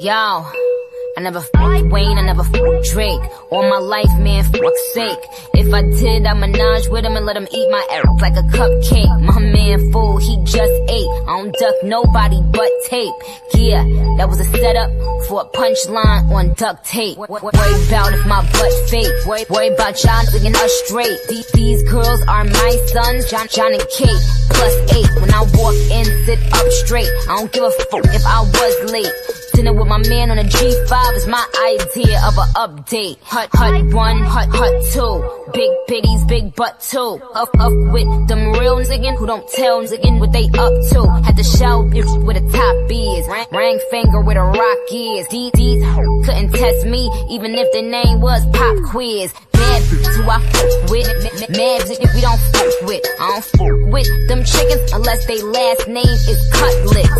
Yo, I never fucked Wayne, I never fucked Drake. All my life, man, fuck's sake. If I did, I menage with him and let him eat my ass like a cupcake. My man fool, he just ate. I don't duck nobody but tape. Yeah, that was a setup for a punchline on duct tape. Worry about if my butt fake. Worry, about y'all getting us straight. These, these girls are my sons, John, John and Kate. Plus eight, when I walk in, sit up straight. I don't give a fuck if I was late. Dinner with my man on a G5 is my idea of an update. Hut, hut one, hut, hut two. Big bitties, big butt two. Up, up with them real niggas who don't tell niggas what they up to. Had to show bitch with a top is. Ring finger with a rock is. These, these couldn't test me even if the name was Pop Quiz. Mad who I fuck with. Mad if we don't fuck with. I don't fuck with them chickens unless they last name is Cutlet.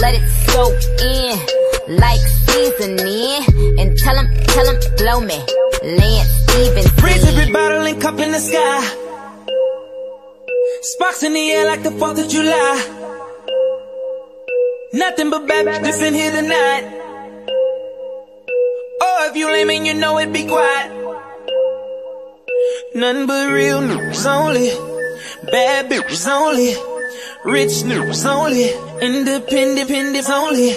Let it soak in like seasoning. And tell him, tell him, blow me. Lance Stephenson. Raise every bottle and cup in the sky. Sparks in the air like the 4th of July. Nothing but bad bitches in here tonight. Oh, if you lame and you know it, be quiet. Nothing but real news only. Bad bitches only. Rich news only, independent independence only,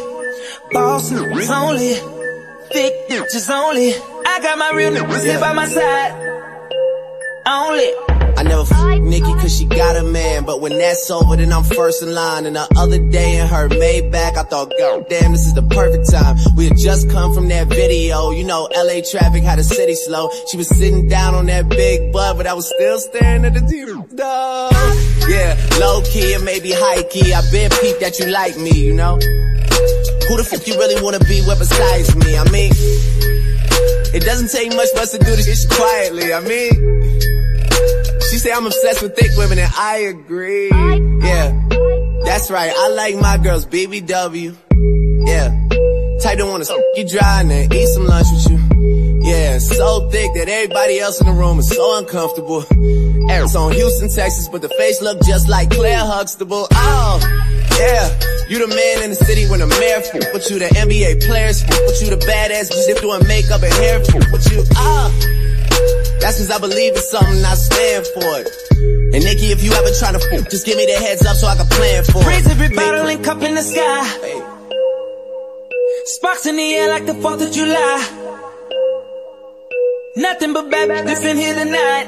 boss news only, thick bitches only. I got my real niggas here by my side. Only. I never f Nicki cause she got a man, but when that's over, then I'm first in line. And the other day in her Maybach, I thought, God damn, this is the perfect time. We had just come from that video, you know, LA traffic had the city slow. She was sitting down on that big butt, but I was still staring at the TV. Yeah, low key and maybe high key. I been peeped that you like me, you know? Who the fuck you really wanna be with besides me? I mean, it doesn't take much for us to do this shit quietly. I mean, say I'm obsessed with thick women and I agree. Yeah, that's right. I like my girls BBW. Yeah, type don't wanna you dry and then eat some lunch with you. Yeah, so thick that everybody else in the room is so uncomfortable. It's on Houston, Texas, but the face look just like Claire Huxtable. Oh, yeah. You the man in the city when the mayor fool. But you the NBA players fool. But you the badass bitch doing makeup and hair fool. But you, ah. That's cause I believe in something, I stand for it. And Nicki, if you ever try to fool, just give me the heads up so I can plan for it. Raise every bottle and cup in the sky. Sparks in the air like the 4th of July. Nothing but bad bitches in here tonight.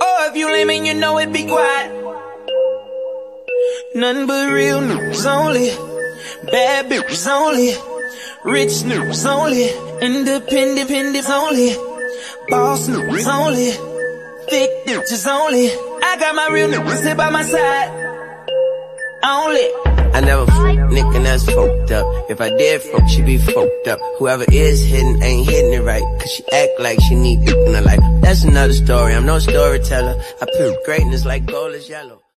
Oh, if you lame and you know it, be quiet. Nothing but real news only. Bad bitches only. Rich news only. Independent independence only. Boss news only. Thick bitches only. I got my real news here by my side. Only. I never Nick and that's fucked up. If I did fuck, she be fucked up. Whoever is hitting ain't hitting it right. Cause she act like she need in her life. That's another story. I'm no storyteller. I put greatness like gold is yellow.